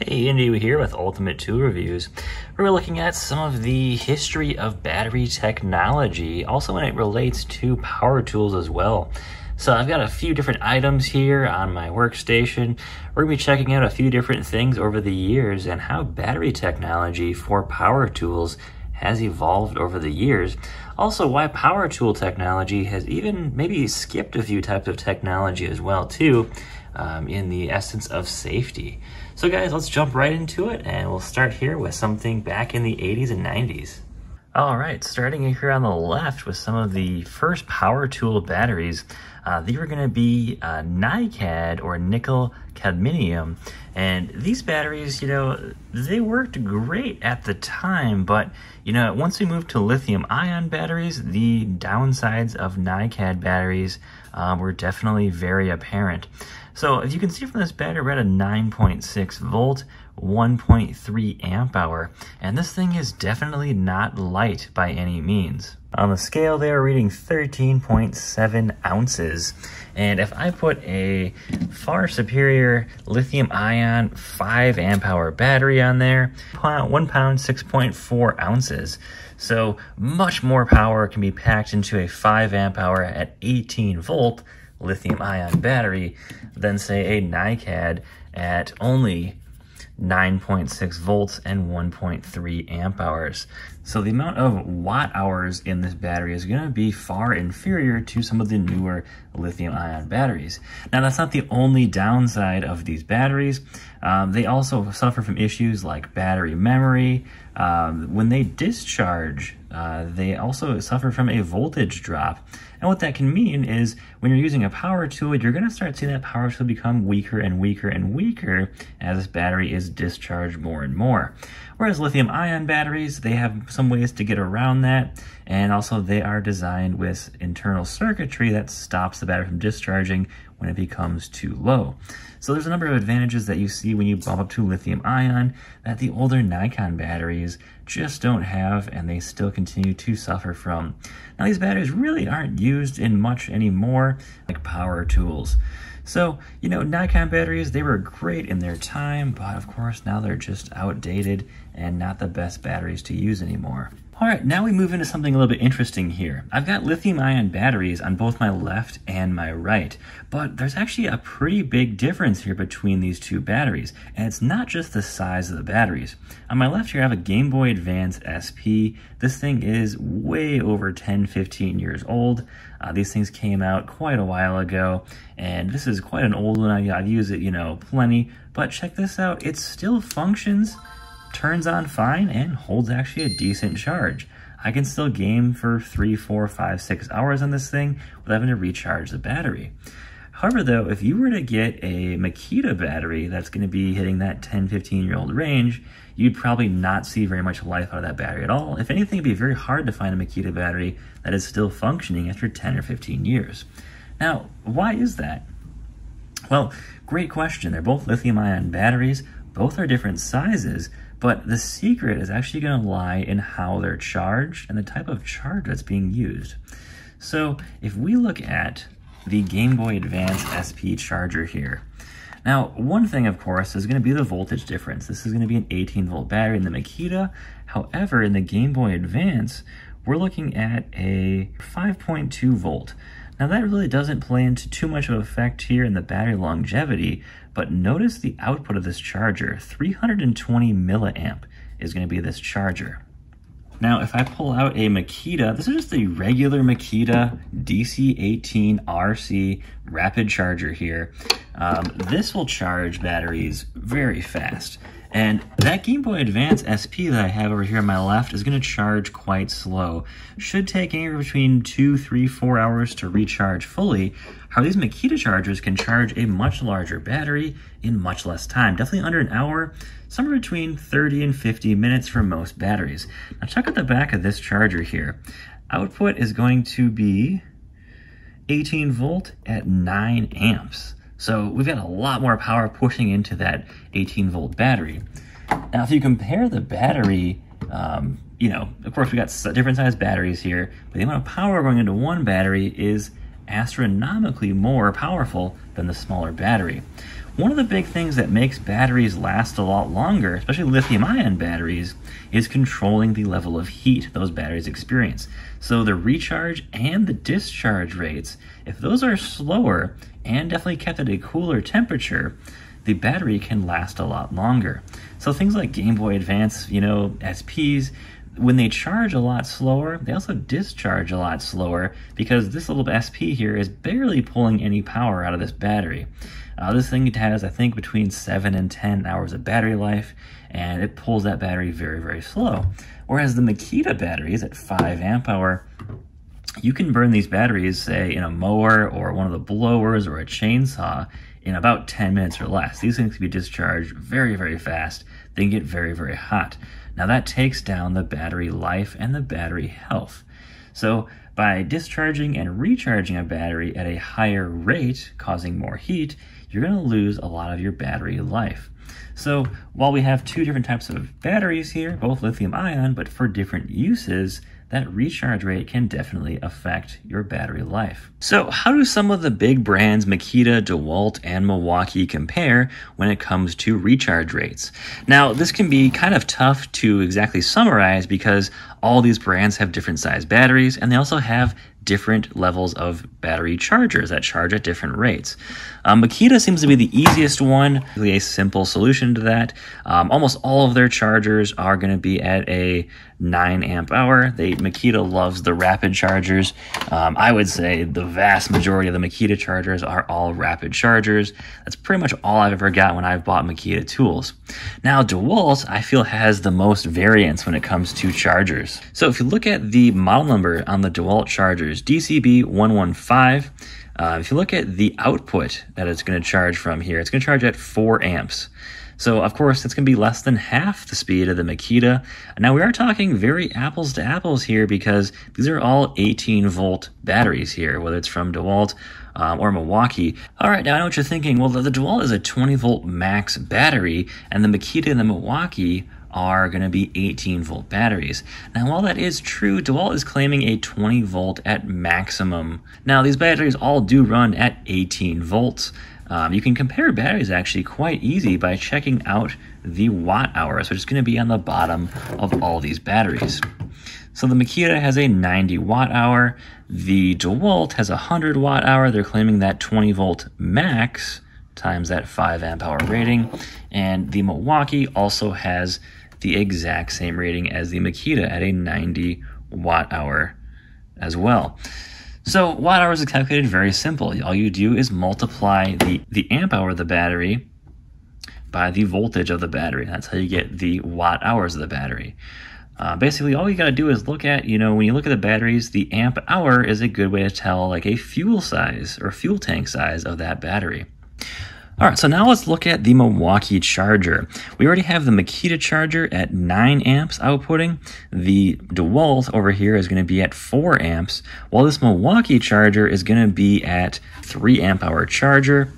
Hey, Indy here with Ultimate Tool Reviews. We're looking at some of the history of battery technology, also when it relates to power tools as well. So I've got a few different items here on my workstation. We're gonna be checking out a few different things over the years and how battery technology for power tools has evolved over the years. Also, why power tool technology has even maybe skipped a few types of technology as well too, um, in the essence of safety. So guys, let's jump right into it and we'll start here with something back in the 80s and 90s. All right, starting here on the left with some of the first power tool batteries. Uh, these were going to be uh, NiCad or nickel cadmium. And these batteries, you know, they worked great at the time, but, you know, once we moved to lithium ion batteries, the downsides of NiCad batteries uh, were definitely very apparent. So as you can see from this battery, we're at a 9.6 volt, 1.3 amp hour, and this thing is definitely not light by any means. On the scale, they are reading 13.7 ounces. And if I put a far superior lithium ion 5 amp hour battery on there, one pound, 6.4 ounces. So much more power can be packed into a 5 amp hour at 18 volt lithium ion battery than say a NiCad at only 9.6 volts and 1.3 amp hours. So the amount of watt hours in this battery is going to be far inferior to some of the newer lithium ion batteries. Now that's not the only downside of these batteries. Um, they also suffer from issues like battery memory. Um, when they discharge, uh, they also suffer from a voltage drop. And what that can mean is when you're using a power tool, you're going to start seeing that power tool become weaker and weaker and weaker as this battery is discharged more and more. Whereas lithium ion batteries, they have some ways to get around that. And also they are designed with internal circuitry that stops the battery from discharging when it becomes too low. So there's a number of advantages that you see when you bump up to lithium ion that the older NiCad batteries just don't have and they still continue to suffer from. Now these batteries really aren't used in much anymore like power tools. So, you know, NiCad batteries, they were great in their time, but of course now they're just outdated and not the best batteries to use anymore. All right, now we move into something a little bit interesting here. I've got lithium ion batteries on both my left and my right, but there's actually a pretty big difference here between these two batteries, and it's not just the size of the batteries. On my left here, I have a Game Boy Advance SP. This thing is way over 10, 15 years old. Uh, these things came out quite a while ago, and this is quite an old one. I've used it, you know, plenty, but check this out. It still functions turns on fine and holds actually a decent charge. I can still game for three, four, five, six hours on this thing without having to recharge the battery. However, though, if you were to get a Makita battery that's going to be hitting that 10, 15 year old range, you'd probably not see very much life out of that battery at all. If anything, it'd be very hard to find a Makita battery that is still functioning after 10 or 15 years. Now, why is that? Well, great question. They're both lithium ion batteries, both are different sizes, but the secret is actually going to lie in how they're charged and the type of charge that's being used. So if we look at the Game Boy Advance SP charger here, now, one thing, of course, is going to be the voltage difference. This is going to be an 18 volt battery in the Makita. However, in the Game Boy Advance, we're looking at a 5.2 volt. Now that really doesn't play into too much of effect here in the battery longevity, but notice the output of this charger, 320 milliamp is gonna be this charger. Now, if I pull out a Makita, this is just a regular Makita DC18RC rapid charger here. Um, this will charge batteries very fast. And that Game Boy Advance SP that I have over here on my left is going to charge quite slow. Should take anywhere between two, three, four hours to recharge fully. How these Makita chargers can charge a much larger battery in much less time, definitely under an hour, somewhere between 30 and 50 minutes for most batteries. Now check out the back of this charger here. Output is going to be 18 volt at 9 amps. So we've got a lot more power pushing into that 18 volt battery. Now, if you compare the battery, um, you know, of course we got different size batteries here, but the amount of power going into one battery is astronomically more powerful than the smaller battery. one of the big things that makes batteries last a lot longer, especially lithium ion batteries, is controlling the level of heat those batteries experience. So the recharge and the discharge rates, if those are slower and definitely kept at a cooler temperature, the battery can last a lot longer. So things like Game Boy Advance, you know, SPs, when they charge a lot slower, they also discharge a lot slower because this little SP here is barely pulling any power out of this battery. Uh, this thing has, I think, between 7 and 10 hours of battery life, and it pulls that battery very, very slow. Whereas the Makita batteries at 5 amp hour, you can burn these batteries, say, in a mower or one of the blowers or a chainsaw in about 10 minutes or less. These things can be discharged very, very fast. They can get very, very hot. Now that takes down the battery life and the battery health. So by discharging and recharging a battery at a higher rate, causing more heat, you're going to lose a lot of your battery life. So while we have two different types of batteries here, both lithium ion, but for different uses, that recharge rate can definitely affect your battery life. So how do some of the big brands Makita, DeWalt, and Milwaukee compare when it comes to recharge rates? Now, this can be kind of tough to exactly summarize because all these brands have different size batteries and they also have different levels of battery chargers that charge at different rates. Um, Makita seems to be the easiest one, really a simple solution to that. Um, almost all of their chargers are going to be at a 9 amp hour. They Makita loves the rapid chargers. Um, I would say the vast majority of the Makita chargers are all rapid chargers. That's pretty much all I've ever got when I've bought Makita tools. Now DeWalt, I feel has the most variance when it comes to chargers. So if you look at the model number on the DeWalt chargers, DCB115, uh, if you look at the output that it's going to charge from here, it's going to charge at 4 amps. So, of course, it's going to be less than half the speed of the Makita. Now, we are talking very apples to apples here because these are all 18 volt batteries here, whether it's from DeWalt um, or Milwaukee. All right, now I know what you're thinking. Well, the, the DeWalt is a 20 volt max battery, and the Makita and the Milwaukee are going to be 18 volt batteries. Now, while that is true, DeWalt is claiming a 20 volt at maximum. Now, these batteries all do run at 18 volts. Um, you can compare batteries actually quite easy by checking out the watt hours, which is going to be on the bottom of all these batteries. So the Makita has a 90 watt hour. The DeWalt has a 100 watt hour. They're claiming that 20 volt max times that 5 amp hour rating. And the Milwaukee also has the exact same rating as the Makita at a 90 watt hour as well. So watt hours is calculated very simple. All you do is multiply the, the amp hour of the battery by the voltage of the battery. That's how you get the watt hours of the battery. Uh, basically, all you got to do is look at, you know, when you look at the batteries, the amp hour is a good way to tell like a fuel size or fuel tank size of that battery. All right, so now let's look at the Milwaukee charger. We already have the Makita charger at 9 amps outputting. The DeWalt over here is going to be at 4 amps, while this Milwaukee charger is going to be at 3 amp hour charger.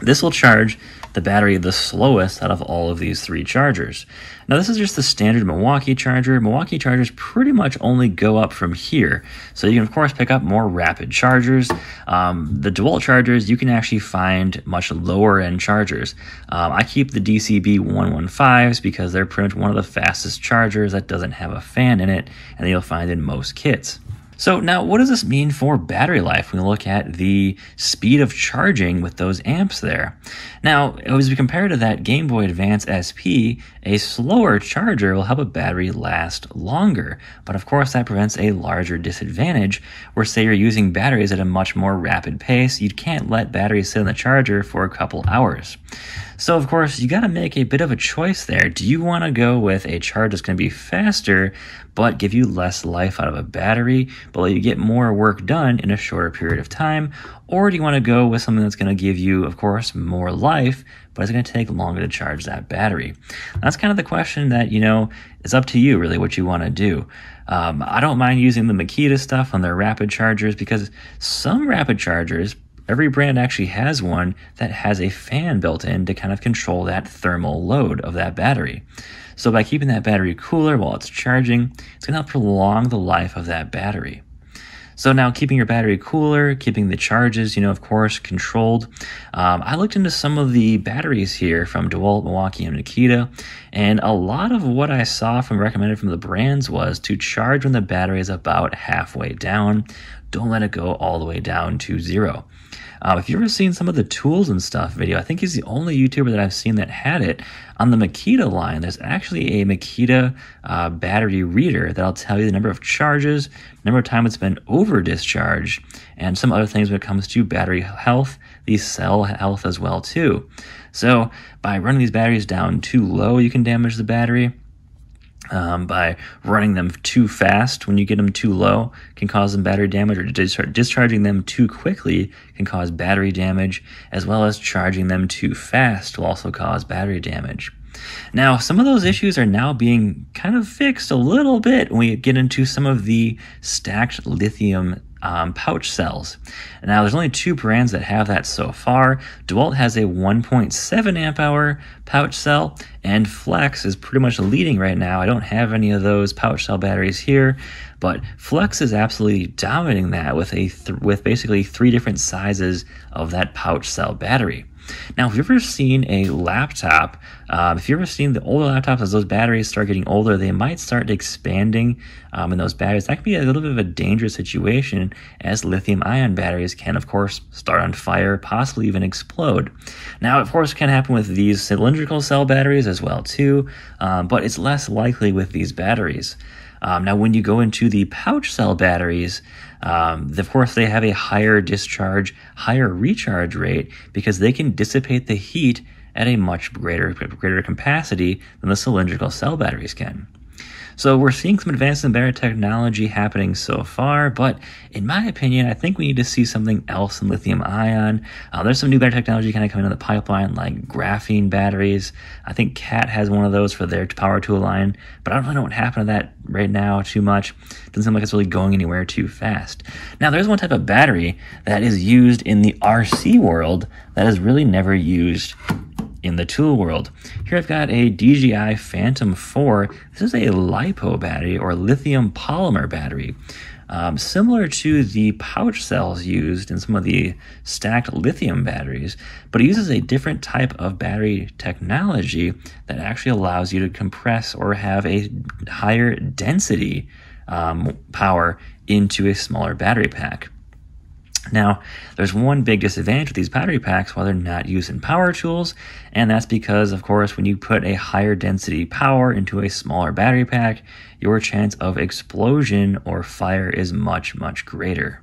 This will charge the battery the slowest out of all of these three chargers. Now this is just the standard Milwaukee charger. Milwaukee chargers pretty much only go up from here. So you can of course pick up more rapid chargers. Um, the DeWalt chargers, you can actually find much lower end chargers. Um, I keep the DCB 115s because they're pretty much one of the fastest chargers that doesn't have a fan in it and you'll find in most kits. So now what does this mean for battery life when we look at the speed of charging with those amps there? Now, as we compare to that Game Boy Advance SP, a slower charger will help a battery last longer. But of course, that prevents a larger disadvantage where say you're using batteries at a much more rapid pace, you can't let batteries sit in the charger for a couple hours. So of course, you got to make a bit of a choice there. Do you want to go with a charge that's going to be faster, but give you less life out of a battery, but let you get more work done in a shorter period of time? Or do you want to go with something that's going to give you, of course, more life, but it's going to take longer to charge that battery? That's kind of the question that, you know, is up to you really what you want to do. Um, I don't mind using the Makita stuff on their rapid chargers because some rapid chargers, every brand actually has one that has a fan built in to kind of control that thermal load of that battery. So by keeping that battery cooler while it's charging, it's going to help prolong the life of that battery. So now keeping your battery cooler, keeping the charges, you know, of course, controlled. Um, I looked into some of the batteries here from DeWalt, Milwaukee, and Makita, and a lot of what I saw from recommended from the brands was to charge when the battery is about halfway down. Don't let it go all the way down to zero. Uh, if you've ever seen some of the tools and stuff video, I think he's the only YouTuber that I've seen that had it. On the Makita line, there's actually a Makita uh, battery reader that'll tell you the number of charges, number of time it's been over discharged, and some other things when it comes to battery health, the cell health as well too. So by running these batteries down too low, you can damage the battery um, by running them too fast when you get them too low can cause them battery damage or discharging them too quickly can cause battery damage as well as charging them too fast will also cause battery damage. Now some of those issues are now being kind of fixed a little bit when we get into some of the stacked lithium um, pouch cells. Now, there's only two brands that have that so far. DeWalt has a 1.7 amp hour pouch cell, and Flex is pretty much leading right now. I don't have any of those pouch cell batteries here, but Flex is absolutely dominating that with a th- with basically three different sizes of that pouch cell battery. Now, if you've ever seen a laptop, um, if you've ever seen the older laptops, as those batteries start getting older, they might start expanding um, in those batteries. That can be a little bit of a dangerous situation, as lithium ion batteries can, of course, start on fire, possibly even explode. Now, of course, can happen with these cylindrical cell batteries as well too, um, but it's less likely with these batteries. Um, now, when you go into the pouch cell batteries, um, of course, they have a higher discharge, higher recharge rate because they can dissipate the heat at a much greater, greater capacity than the cylindrical cell batteries can. So we're seeing some advances in technology happening so far, but in my opinion, I think we need to see something else in lithium ion. Uh, there's some new battery technology kind of coming down the pipeline, like graphene batteries. I think CAT has one of those for their power tool line, but I don't really know what happened to that right now too much. Doesn't seem like it's really going anywhere too fast. Now, there's one type of battery that is used in the RC world that is really never used in the tool world. Here I've got a DJI Phantom 4. This is a LiPo battery or lithium polymer battery. Um, similar to the pouch cells used in some of the stacked lithium batteries, but it uses a different type of battery technology that actually allows you to compress or have a higher density um, power into a smaller battery pack. Now, there's one big disadvantage with these battery packs while they're not used in power tools, and that's because, of course, when you put a higher density power into a smaller battery pack, your chance of explosion or fire is much, much greater.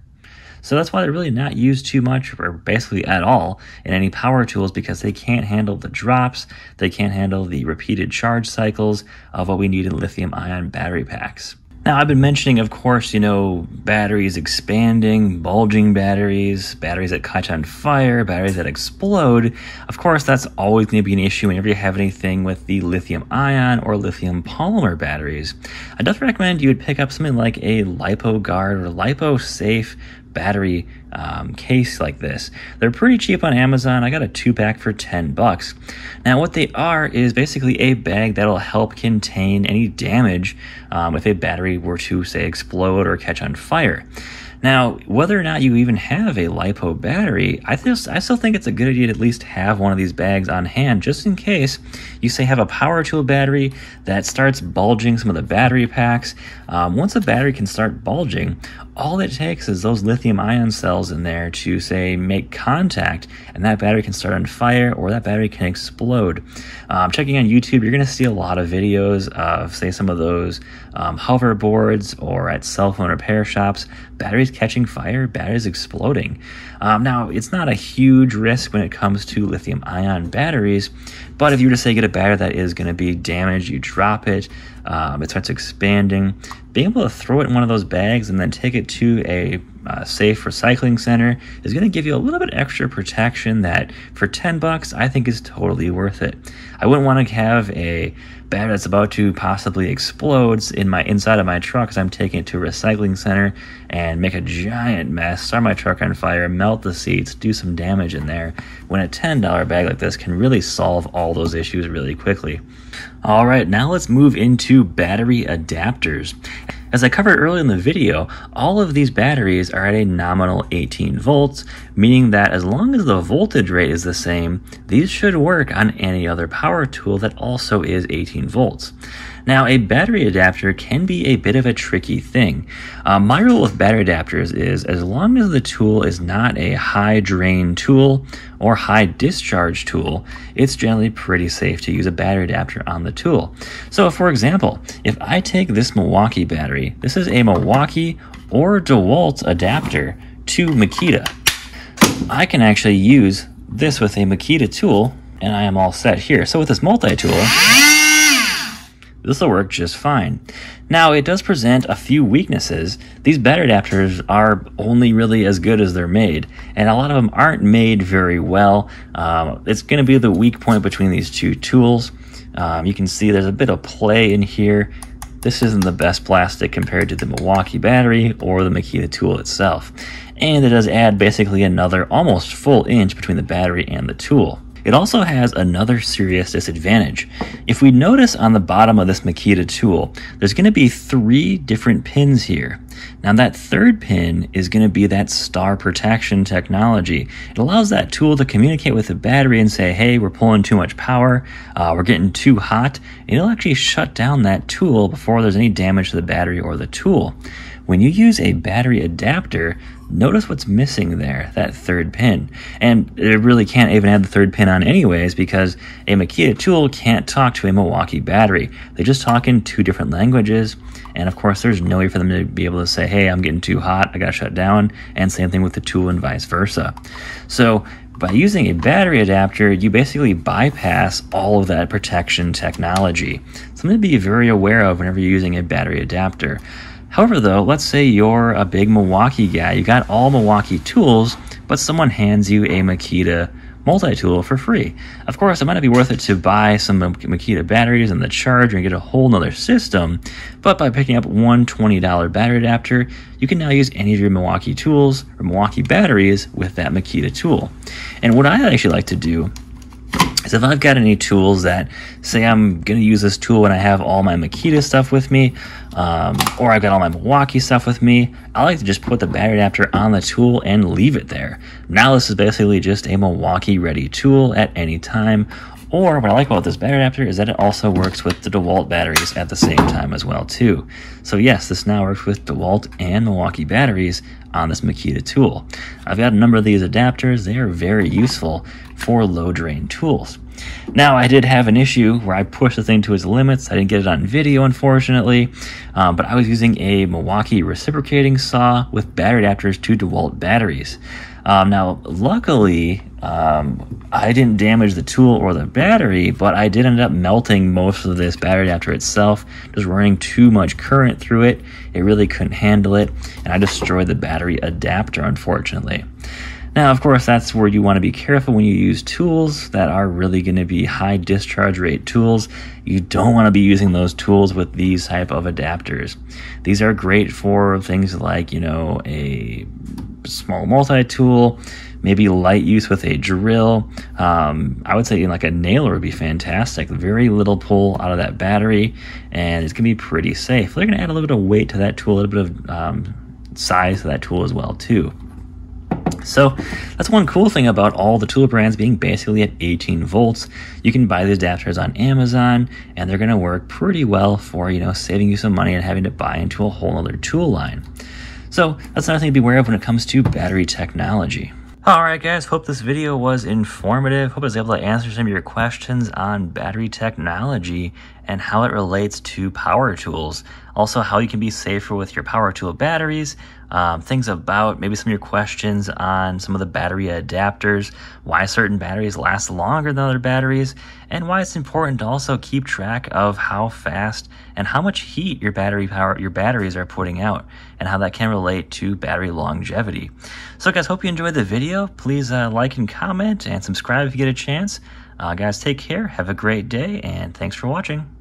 So that's why they're really not used too much or basically at all in any power tools because they can't handle the drops, they can't handle the repeated charge cycles of what we need in lithium ion battery packs. Now, I've been mentioning, of course, you know, batteries expanding, bulging batteries, batteries that catch on fire, batteries that explode. Of course, that's always going to be an issue whenever you have anything with the lithium ion or lithium polymer batteries. I definitely recommend you would pick up something like a LiPo Guard or LiPo Safe battery um, case like this. They're pretty cheap on Amazon. I got a two pack for 10 bucks. Now, what they are is basically a bag that'll help contain any damage um, if a battery were to, say, explode or catch on fire. Now, whether or not you even have a LiPo battery, I, feel, I still think it's a good idea to at least have one of these bags on hand just in case you say have a power tool battery that starts bulging some of the battery packs. Um, once a battery can start bulging, all it takes is those lithium ion cells in there to say make contact and that battery can start on fire or that battery can explode. Um, checking on youtube you're going to see a lot of videos of say some of those um, hoverboards or at cell phone repair shops. Batteries catching fire batteries exploding. Um, now it's not a huge risk when it comes to lithium ion batteries but if you were to say get a battery that is going to be damaged you drop it um, it starts expanding. Being able to throw it in one of those bags and then take it to a uh, safe recycling center is going to give you a little bit extra protection that for 10 bucks I think is totally worth it. I wouldn't want to have a battery that's about to possibly explode in my inside of my truck as I'm taking it to a recycling center and make a giant mess, start my truck on fire, melt the seats, do some damage in there. When a $10 bag like this can really solve all those issues really quickly. All right, now let's move into battery adapters. As I covered earlier in the video, all of these batteries are at a nominal 18 volts, meaning that as long as the voltage rate is the same, these should work on any other power tool that also is 18 volts. Now, a battery adapter can be a bit of a tricky thing. Uh, my rule with battery adapters is as long as the tool is not a high drain tool or high discharge tool, it's generally pretty safe to use a battery adapter on the tool. So, for example, if I take this Milwaukee battery, this is a Milwaukee or DeWalt adapter to Makita. I can actually use this with a Makita tool and I am all set here. So with this multi-tool, this will work just fine. Now, it does present a few weaknesses. These battery adapters are only really as good as they're made, and a lot of them aren't made very well. Um, it's going to be the weak point between these two tools. Um, you can see there's a bit of play in here. This isn't the best plastic compared to the Milwaukee battery or the Makita tool itself. And it does add basically another almost full inch between the battery and the tool. It also has another serious disadvantage. If we notice on the bottom of this Makita tool, there's going to be three different pins here. Now that third pin is going to be that star protection technology. It allows that tool to communicate with the battery and say, hey, we're pulling too much power, uh, we're getting too hot, and it'll actually shut down that tool before there's any damage to the battery or the tool. When you use a battery adapter, notice what's missing there, that third pin. And it really can't even add the third pin on anyways because a Makita tool can't talk to a Milwaukee battery. They just talk in two different languages. And of course, there's no way for them to be able to say, hey, I'm getting too hot, I gotta shut down. And same thing with the tool and vice versa. So by using a battery adapter, you basically bypass all of that protection technology. Something to be very aware of whenever you're using a battery adapter. However, though, let's say you're a big Milwaukee guy, you got all Milwaukee tools, but someone hands you a Makita multi-tool for free. Of course, it might not be worth it to buy some Makita batteries and the charger and get a whole nother system, but by picking up one $20 battery adapter, you can now use any of your Milwaukee tools or Milwaukee batteries with that Makita tool. And what I actually like to do is if I've got any tools that say I'm going to use this tool when I have all my Makita stuff with me, um, or I've got all my Milwaukee stuff with me, I like to just put the battery adapter on the tool and leave it there. Now this is basically just a Milwaukee ready tool at any time. Or what I like about this battery adapter is that it also works with the DeWalt batteries at the same time as well too. So yes, this now works with DeWalt and Milwaukee batteries on this Makita tool. I've got a number of these adapters. They are very useful for low drain tools. Now, I did have an issue where I pushed the thing to its limits. I didn't get it on video, unfortunately, um, but I was using a Milwaukee reciprocating saw with battery adapters to DeWalt batteries. Um, now, luckily, um, I didn't damage the tool or the battery, but I did end up melting most of this battery adapter itself, just running too much current through it. It really couldn't handle it, and I destroyed the battery adapter, unfortunately. Now, of course, that's where you want to be careful when you use tools that are really going to be high discharge rate tools. You don't want to be using those tools with these type of adapters. These are great for things like, you know, a small multi-tool, maybe light use with a drill. Um, I would say like a nailer would be fantastic. Very little pull out of that battery, and it's gonna be pretty safe. They're gonna add a little bit of weight to that tool, a little bit of um, size to that tool as well too. So that's one cool thing about all the tool brands being basically at 18 volts. You can buy these adapters on Amazon and they're going to work pretty well for, you know, saving you some money and having to buy into a whole other tool line. So that's another thing to be aware of when it comes to battery technology. Alright guys, hope this video was informative. Hope I was able to answer some of your questions on battery technology and how it relates to power tools. Also, how you can be safer with your power tool batteries, um, things about maybe some of your questions on some of the battery adapters, why certain batteries last longer than other batteries, and why it's important to also keep track of how fast and how much heat your battery power your batteries are putting out, and how that can relate to battery longevity. So, guys, hope you enjoyed the video. Please uh, like and comment and subscribe if you get a chance. Uh, guys, take care, have a great day, and thanks for watching.